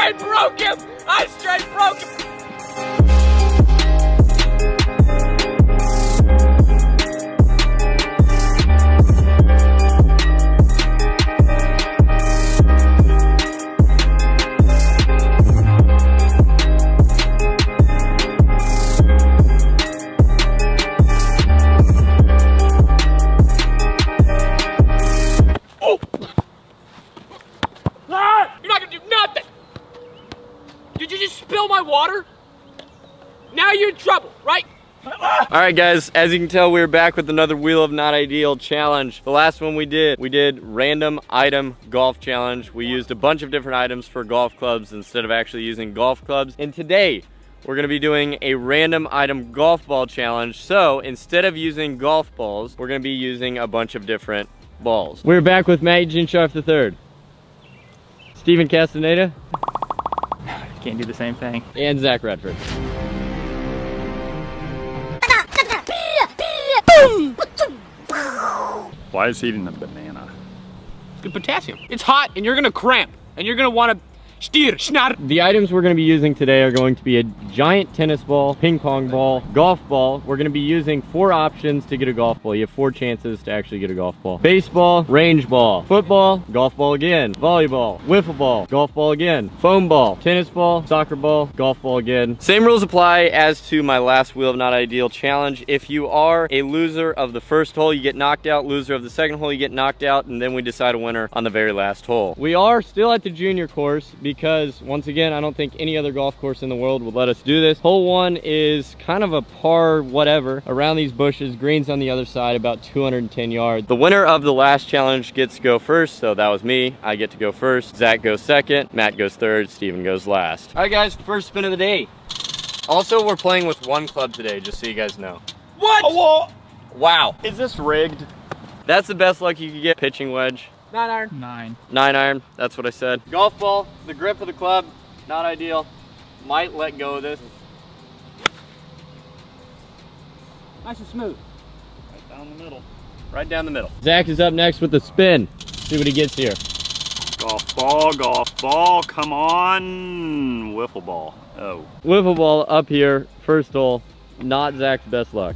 straight broke him! I straight broke him! Right? All right, guys, as you can tell, we're back with another Wheel of Not Ideal challenge. The last one we did, we did random item golf challenge. We used a bunch of different items for golf clubs instead of actually using golf clubs. And today, we're gonna be doing a random item golf ball challenge. So instead of using golf balls, we're gonna be using a bunch of different balls. We're back with Matt Ginsharf III, Stephen Castaneda, Can't do the same thing. and Zac Radford. Why is he eating a banana? It's good potassium. It's hot and you're gonna cramp and you're gonna wanna steer, schnatter. The items we're going to be using today are going to be a giant tennis ball, ping pong ball, golf ball. We're going to be using four options to get a golf ball. You have four chances to actually get a golf ball. Baseball, range ball, football, golf ball again, volleyball, wiffle ball, golf ball again, foam ball, tennis ball, soccer ball, golf ball again. Same rules apply as to my last Wheel of Not Ideal challenge. If you are a loser of the first hole, you get knocked out. Loser of the second hole, you get knocked out. And then we decide a winner on the very last hole. We are still at the junior course because once again, I don't think any other golf course in the world would let us do this. Hole one is kind of a par whatever around these bushes. Green's on the other side, about 210 yards. The winner of the last challenge gets to go first, so that was me. I get to go first. Zac goes second, Matt goes third, Stephen goes last. All right guys, first spin of the day. Also, we're playing with one club today, just so you guys know. What? Wow. Is this rigged? That's the best luck you could get pitching wedge. Nine iron. Nine. Nine iron, that's what I said. Golf ball, the grip of the club, not ideal. Might let go of this. Nice and smooth. Right down the middle. Right down the middle. Zac is up next with the spin. See what he gets here. Golf ball, golf ball, come on. Wiffle ball. Oh. Wiffle ball up here, first hole. Not Zac's best luck.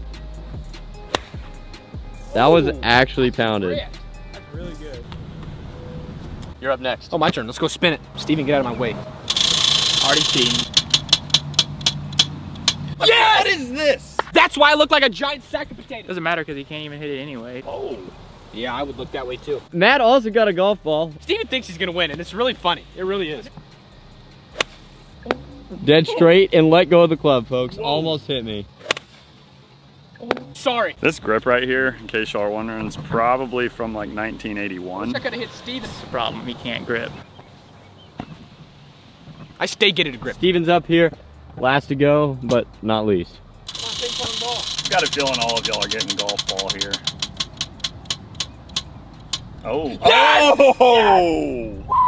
That was oh. actually pounded. That's really good. You're up next. Oh, my turn. Let's go spin it. Stephen, get out of my way. Already cheating. Yes! What is this? That's why I look like a giant sack of potatoes. Doesn't matter because he can't even hit it anyway. Oh. Yeah, I would look that way too. Matt also got a golf ball. Stephen thinks he's gonna win, and it's really funny. It really is. Dead straight and let go of the club, folks. Almost hit me. Sorry. This grip right here, in case y'all are wondering, is probably from like 1981. I could have hit Stephen. That's the problem. He can't grip. I stay getting a grip. Stephen's up here. Last to go, but not least. Come on, ping pong ball. Got a feeling all of y'all are getting golf ball here. Oh. Yes! Oh! You're not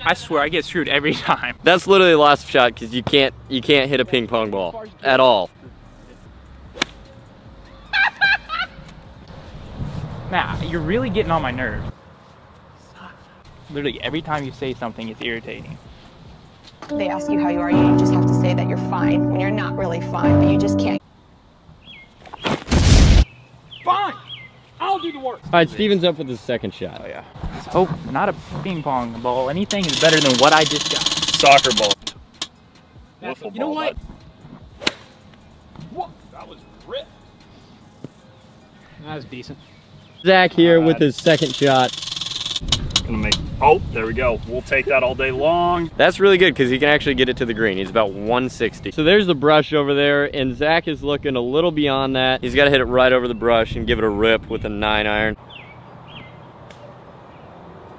I swear I get screwed every time. That's literally the last shot because you can't you can't hit a ping pong ball at all. Matt, you're really getting on my nerves. Literally every time you say something, it's irritating. They ask you how you are, you just have to say that you're fine when you're not really fine, but you just can't Fine. I'll do the work. All right, Stephen's up with his second shot. Oh yeah. Oh, not a ping pong ball. Anything is better than what I just got. Soccer ball. Wiffle You know what? bud. What? That was ripped. That was decent. Zac here All with his second shot. Gonna make. Oh, there we go. We'll take that all day long. That's really good because he can actually get it to the green. He's about 160. So there's the brush over there, and Zac is looking a little beyond that. He's got to hit it right over the brush and give it a rip with a nine iron.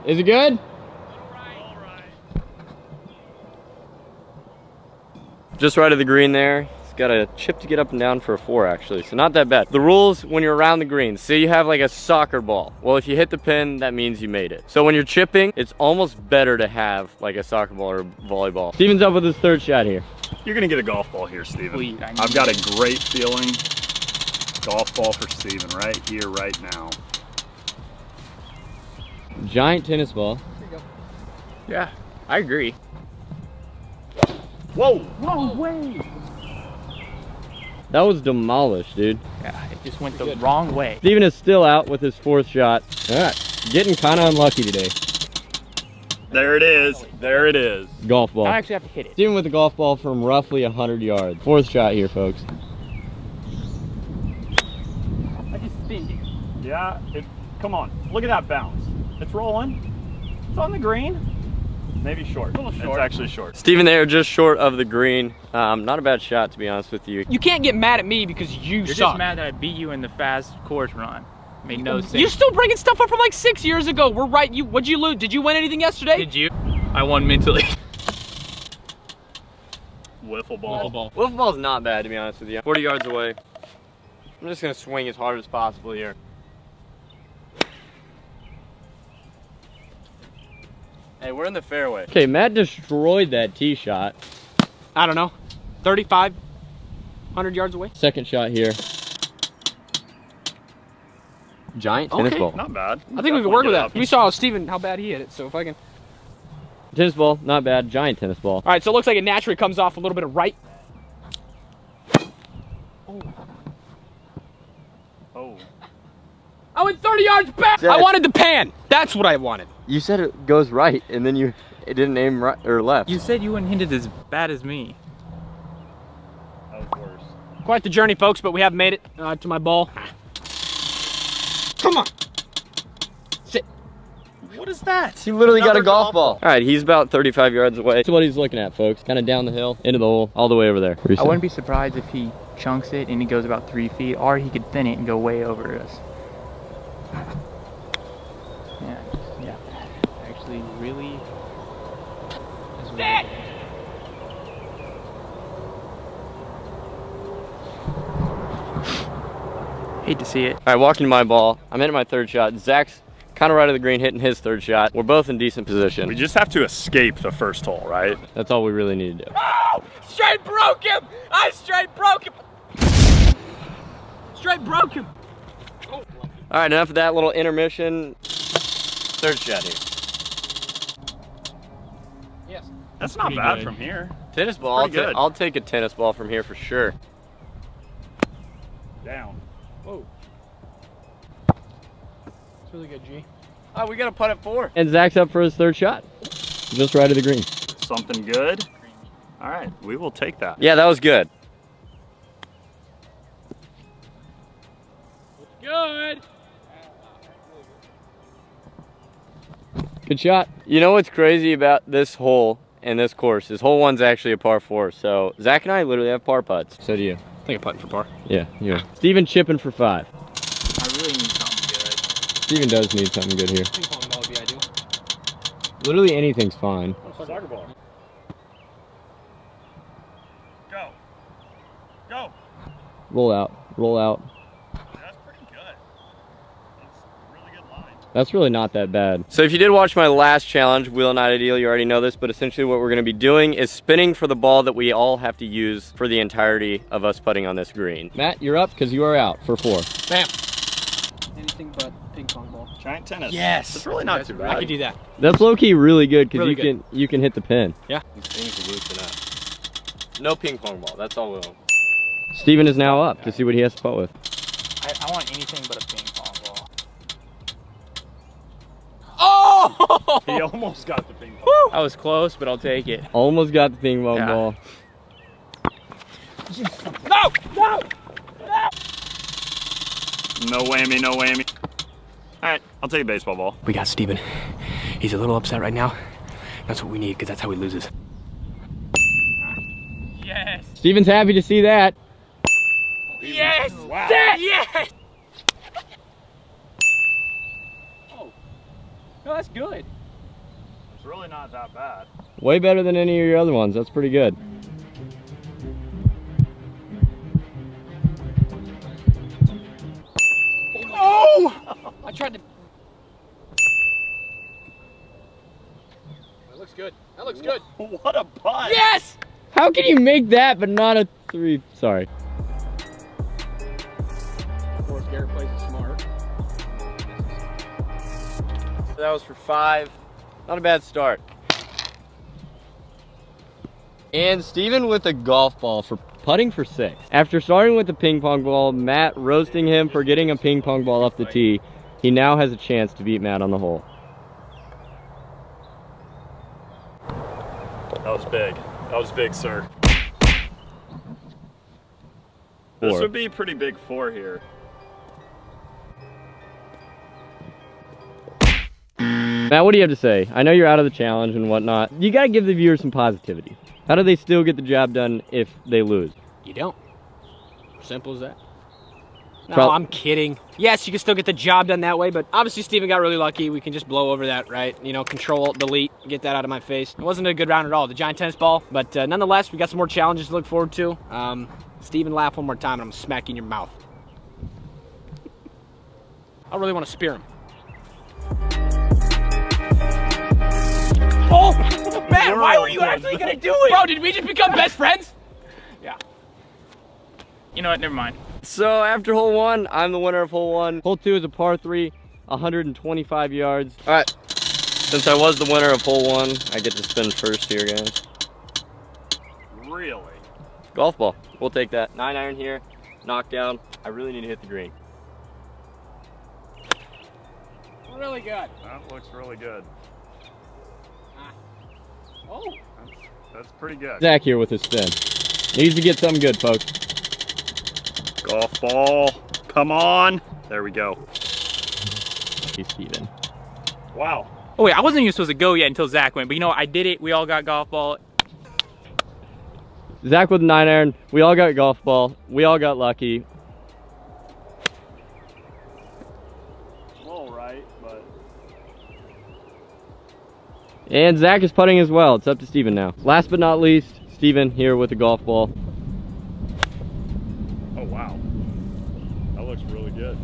Is it good? Just right of the green there. He's got a chip to get up and down for a four actually, so not that bad. The rules when you're around the green, say you have like a soccer ball. Well, if you hit the pin, that means you made it. So when you're chipping, it's almost better to have like a soccer ball or volleyball. Stephen's up with his third shot here. You're gonna get a golf ball here, Stephen. Please, I need I've got a great feeling. Golf ball for Stephen right here, right now. Giant tennis ball. Yeah, I agree. Whoa! No way. That was demolished, dude. Yeah, it just went the wrong way. Stephen is still out with his fourth shot. All right, getting kind of unlucky today. There it is. There it is. Golf ball. I actually have to hit it. Stephen with a golf ball from roughly 100 yards. Fourth shot here, folks. I just think. Yeah, it, come on. Look at that bounce. It's rolling. It's on the green. Maybe short. little short. It's actually short. Stephen there just short of the green. Um, not a bad shot, to be honest with you. You can't get mad at me because you You're suck. just mad that I beat you in the fast course run. Made no sense. You're still bringing stuff up from like six years ago. We're right. You what'd you lose? Did you win anything yesterday? Did you? I won mentally. Wiffle ball. Wiffle ball. Wiffle ball's not bad, to be honest with you. 40 yards away. I'm just gonna swing as hard as possible here. Hey, we're in the fairway. Okay, Matt destroyed that tee shot. I don't know. 35, 100 yards away. Second shot here. Giant tennis Okay. ball. Not bad. I think we can work with that. We saw Stephen how bad he hit it. So if I can. Tennis ball, not bad. Giant tennis ball. All right. So it looks like it naturally comes off a little bit of right. Oh. Oh. I went 30 yards back. Zac. I wanted the pan. That's what I wanted. You said it goes right, and then you it didn't aim right or left. You said you wouldn't hit it as bad as me. That was worse. Quite the journey, folks, but we have made it uh, to my ball. Come on. Sit. What is that? He literally got a golf, golf ball. ball. All right, he's about 35 yards away. That's what he's looking at, folks. Kind of down the hill, into the hole, all the way over there. I wouldn't be surprised if he chunks it and he goes about three feet, or he could thin it and go way over us. Yeah, yeah. Actually, really. is really Sit. good. Hate to see it. All right, walking to my ball. I'm hitting my third shot. Zac's kind of right of the green, hitting his third shot. We're both in decent position. We just have to escape the first hole, right? That's all we really need to do. Oh, straight broke him. I straight broke him. Straight broke him. All right, enough of that little intermission. Third shot here. Yes. That's not pretty bad good. from here. Tennis ball. I'll, good. I'll take a tennis ball from here for sure. Down. Whoa. It's really good, G. Oh, we got to putt at four. And Zac's up for his third shot. Just right of the green. Something good. All right, we will take that. Yeah, that was good. Good. Good shot. You know what's crazy about this hole and this course is hole one's actually a par four. So Zac and I literally have par putts. So do you. I think I'm putting for par. Yeah, yeah. Stephen chipping for five. I really need something good. Stephen does need something good here. Ping pong ball would be ideal. Literally anything's fine. Soccer ball. Go. Go. Roll out, roll out. That's pretty good. That's a really good line. That's really not that bad. So if you did watch my last challenge, Wheel Not Ideal, you already know this, but essentially what we're gonna be doing is spinning for the ball that we all have to use for the entirety of us putting on this green. Matt, you're up because you are out for four. Bam. Anything but ping pong ball. Giant tennis. Yes. It's really not too bad. I bad. could do that. That's low-key really good because Really you good. can you can hit the pin. Yeah. No ping pong ball, that's all we'll. Stephen is now up to see what he has to put with. I, I want anything but Oh! He almost got the ping pong. I was close, but I'll take it. Almost got the ping pong Yeah. ball. No! No! No whammy, no whammy. All right, I'll take a baseball ball. We got Stephen. He's a little upset right now. That's what we need, because that's how he loses. Yes. Stephen's happy to see that. Yes! Wow. Yes! Oh. No, that's good. It's really not that bad. Way better than any of your other ones. That's pretty good. Oh! I tried to. That looks good. That looks good. What a putt. Yes! How can you make that but not a three? Sorry. That was for five. Not a bad start. And Stephen with a golf ball for putting for six. After starting with the ping pong ball, Matt roasting him for getting a ping pong ball off the tee, he now has a chance to beat Matt on the hole. That was big. That was big, sir. Four. This would be a pretty big four here. Matt, what do you have to say? I know you're out of the challenge and whatnot. You gotta give the viewers some positivity. How do they still get the job done if they lose? You don't. Simple as that. No, Prob- I'm kidding. Yes, you can still get the job done that way, but obviously Stephen got really lucky. We can just blow over that, right? You know, control, alt, delete, get that out of my face. It wasn't a good round at all, the giant tennis ball, but uh, nonetheless, we got some more challenges to look forward to. Um, Stephen, laugh one more time and I'm smacking your mouth. I really want to spear him. Oh! Man, why were you actually gonna do it? Bro, did we just become best friends? Yeah. You know what? Never mind. So after hole one, I'm the winner of hole one. Hole two is a par three, 125 yards. All right, since I was the winner of hole one, I get to spin first here, guys. Really? Golf ball, we'll take that. Nine iron here, knockdown. I really need to hit the green. Really good. That looks really good. Oh. That's pretty good. Zac here with his spin. Needs to get something good, folks. Golf ball. Come on. There we go. He's Stephen. Wow. Oh wait, I wasn't even supposed to go yet until Zac went, but you know what? I did it. We all got golf ball. Zac with a nine iron. We all got golf ball. We all got lucky. And Zac is putting as well. It's up to Stephen now. Last but not least, Stephen here with the golf ball. oh wow. That looks really good.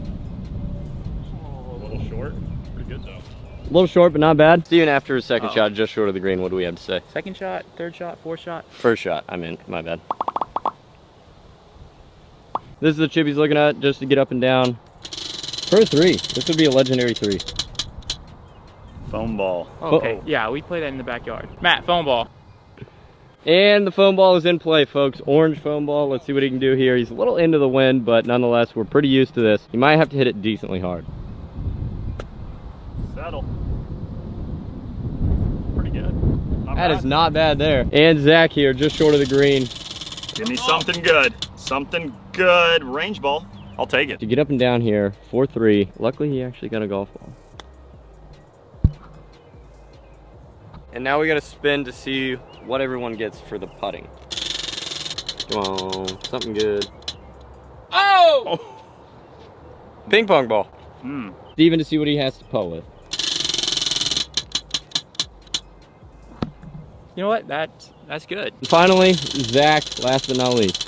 A little short. Pretty good though. A little short, but not bad. Stephen after his second Oh. shot, just short of the green. What do we have to say? Second shot, third shot, fourth shot. First shot, I'm in. My bad. This is the chip he's looking at just to get up and down. For a three. This would be a legendary three. Foam ball. Oh. Okay. Uh-oh. Yeah, we play that in the backyard. Matt, phone ball. And the foam ball is in play, folks. Orange foam ball. Let's see what he can do here. He's a little into the wind, but nonetheless, we're pretty used to this. He might have to hit it decently hard. Settle. Pretty good. Not That bad. is not bad there. And Zac here, just short of the green. Give me something good. Something good. Range ball. I'll take it. To get up and down here, 4-3. Luckily, he actually got a golf ball. And now we gotta spin to see what everyone gets for the putting. Come on, something good. Oh! Ping pong ball. Hmm. Stephen to see what he has to putt with. You know what? That's that's good. And finally, Zac, last but not least.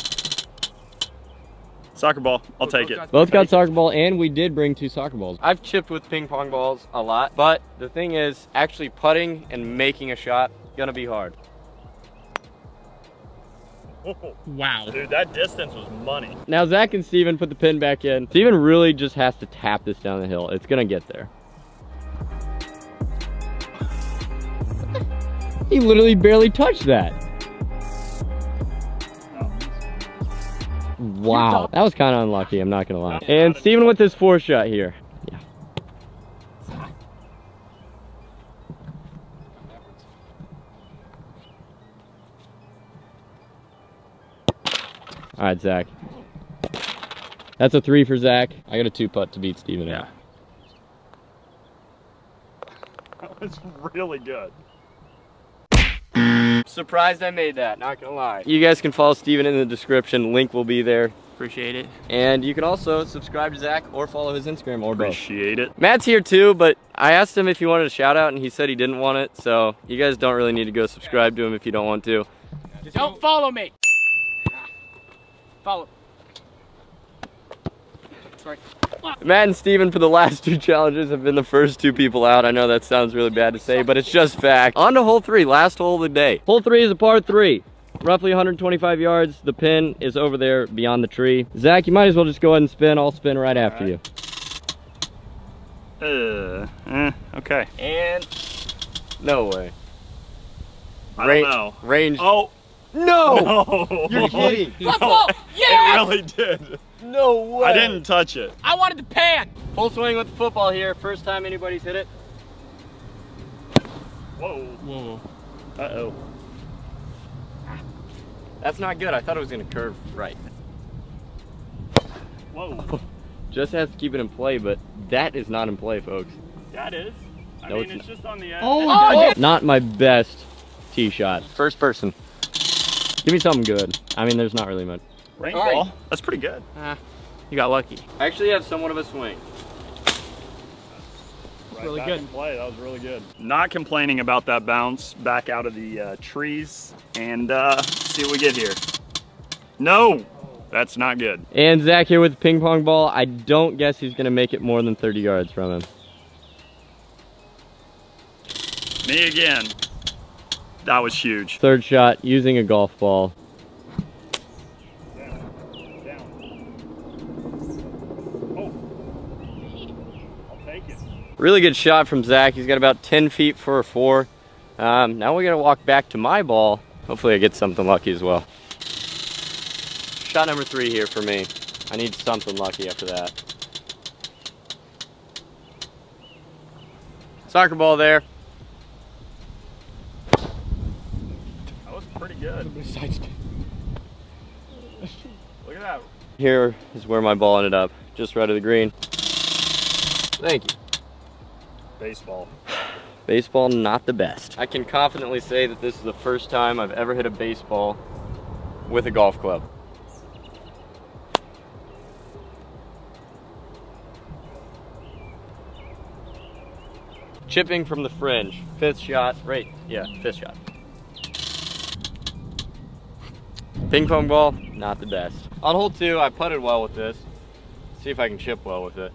Soccer ball. I'll take it. Both got soccer ball, and we did bring two soccer balls. I've chipped with ping pong balls a lot, but the thing is, actually putting and making a shot, gonna be hard. Wow. Dude, that distance was money. Now Zac and Stephen put the pin back in. Stephen really just has to tap this down the hill. It's gonna get there. he literally barely touched that. Wow, that was kind of unlucky, I'm not gonna lie. And Stephen with his four shot here. Yeah. All right, Zac. That's a three for Zac. I got a two putt to beat Stephen. Yeah. That was really good. Surprised I made that, not gonna lie. You guys can follow Stephen in the description. Link will be there. Appreciate it. And you can also subscribe to Zac or follow his Instagram or both. Appreciate it. Matt's here too, but I asked him if he wanted a shout out and he said he didn't want it. So you guys don't really need to go subscribe to him if you don't want to. Don't follow me. Follow. Sorry. Matt and Stephen for the last two challenges have been the first two people out. I know that sounds really bad to say, but it's just fact. On to hole three, last hole of the day. Hole three is a par three. Roughly 125 yards. The pin is over there beyond the tree. Zac, you might as well just go ahead and spin. I'll spin right after you. Uh, eh, okay. And no way. I Ra- don't know. Range. Oh, No! Oh, You're kidding. Football! it really did. No way. I didn't touch it. I wanted the pan. Full swing with the football here. First time anybody's hit it. Whoa. Whoa. Uh oh. That's not good. I thought it was gonna curve right. Whoa. Just has to keep it in play, but that is not in play, folks. That is. I No, mean, it's it's, just on the edge. Oh, Not my best tee shot. First person. Give me something good. I mean, there's not really much. Range All right. ball. That's pretty good. You got lucky. I actually have somewhat of a swing. Right really good. Play. That was really good. Not complaining about that bounce back out of the uh, trees and uh, see what we get here. No, that's not good. And Zac here with the ping pong ball. I don't guess he's gonna make it more than 30 yards from him. Me again. That was huge. Third shot using a golf ball. Oh. Really good shot from Zac. He's got about 10 feet for a four. Um, now we gotta walk back to my ball. Hopefully I get something lucky as well. Shot number three here for me. I need something lucky after that. Soccer ball there. That was pretty good. Look at that. Here is where my ball ended up. Just right of the green. Thank you. Baseball. Baseball, not the best. I can confidently say that this is the first time I've ever hit a baseball with a golf club. Chipping from the fringe. Fifth shot, right, yeah, fifth shot. Ping pong ball, not the best. On hole two, I putted well with this. See if I can chip well with it.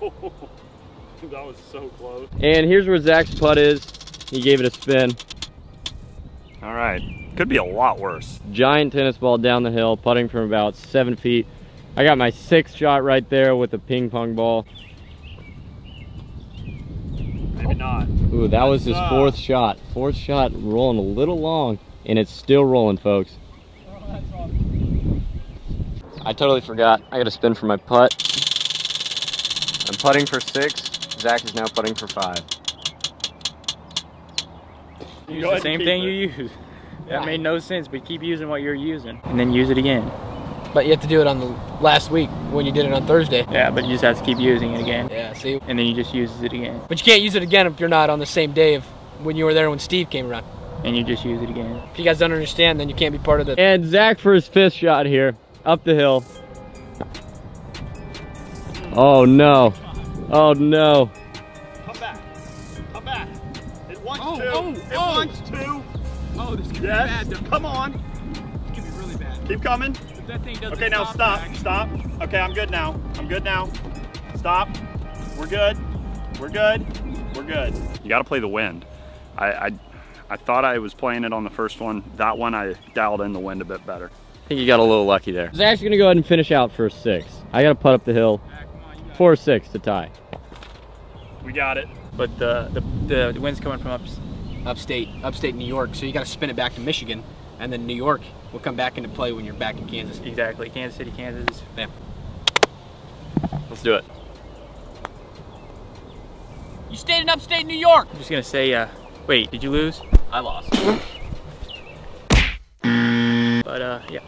that was so close. And here's where Zac's putt is. He gave it a spin. All right. Could be a lot worse. Giant tennis ball down the hill, putting from about seven feet. I got my sixth shot right there with a ping pong ball. Maybe not. Ooh, that was his That's, uh, fourth shot. Fourth shot rolling a little long, and it's still rolling, folks. I totally forgot. I got to spin for my putt. I'm putting for six. Zac is now putting for five. Use the same thing keep you use. That made no sense, but keep using what you're using. And then use it again. But you have to do it on the last week when you did it on Thursday. Yeah, but you just have to keep using it again. Yeah, see? And then you just use it again. But you can't use it again if you're not on the same day of when you were there when Steve came around. And you just use it again. If you guys don't understand, then you can't be part of the. And Zac for his fifth shot here, up the hill. Oh no. Oh no. Come back. Come back. It wants Oh, to. oh, it oh. wants to. Oh, this could Yes. Come on. This could be really bad. Keep coming. If that thing doesn't Okay, now stop. Stop. Okay, I'm good now. I'm good now. Stop. We're good. We're good. We're good. You got to play the wind. I, I I thought I was playing it on the first one. That one I dialed in the wind a bit better. I think you got a little lucky there. Zac's gonna go ahead and finish out for a six. I gotta put up the hill. Four six to tie. We got it. But the, the, the wind's coming from up. Upstate, upstate New York. So you got to spin it back to Michigan, and then New York will come back into play when you're back in Kansas. Exactly. Kansas City, Kansas. Yeah. Let's do it. You stayed in upstate New York. I'm just gonna say, uh, wait, did you lose? I lost. But uh, yeah.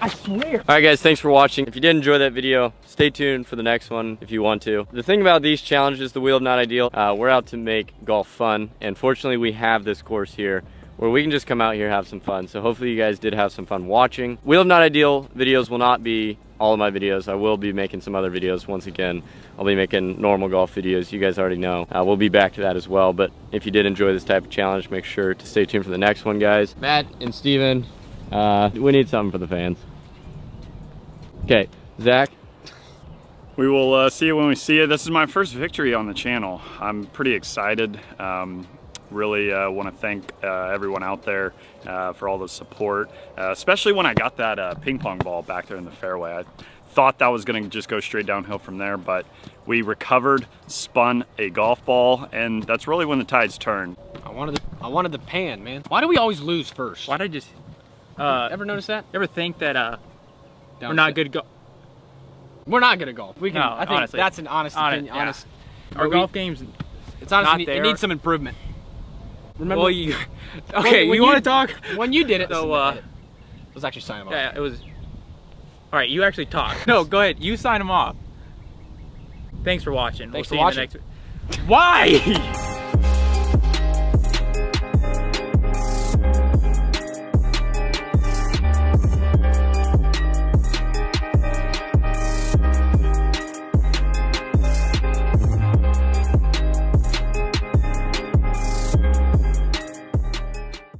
I swear. All right, guys, thanks for watching. If you did enjoy that video, stay tuned for the next one if you want to. The thing about these challenges, the Wheel of Not Ideal, uh, we're out to make golf fun. And fortunately, we have this course here where we can just come out here and have some fun. So hopefully you guys did have some fun watching. Wheel of Not Ideal videos will not be all of my videos. I will be making some other videos once again. I'll be making normal golf videos. You guys already know. Uh, we'll be back to that as well. But if you did enjoy this type of challenge, make sure to stay tuned for the next one, guys. Matt and Stephen, uh, we need something for the fans. Okay, Zac, We will uh, see you when we see you. This is my first victory on the channel. I'm pretty excited. Um, really uh, want to thank uh, everyone out there uh, for all the support, uh, especially when I got that uh, ping pong ball back there in the fairway. I thought that was going to just go straight downhill from there, but we recovered, spun a golf ball, and that's really when the tides turned. I wanted the I wanted the pan, man. Why do we always lose first? Why did I just? Uh, Ever notice that? ever think that uh, we're not set. good go- We're not gonna golf. We can. No, I think honestly. that's an honest Honest, opinion. yeah. Honest. Our we- golf games. It's honestly not it needs some improvement. Remember? Well, you. Okay, when you, you- want to talk? when you did it. So, listen, uh, edit. let's actually sign them off. Yeah, it was. All right, you actually talk. No, go ahead. You sign them off. Thanks for watching. Thanks we'll for see you in the next. Why?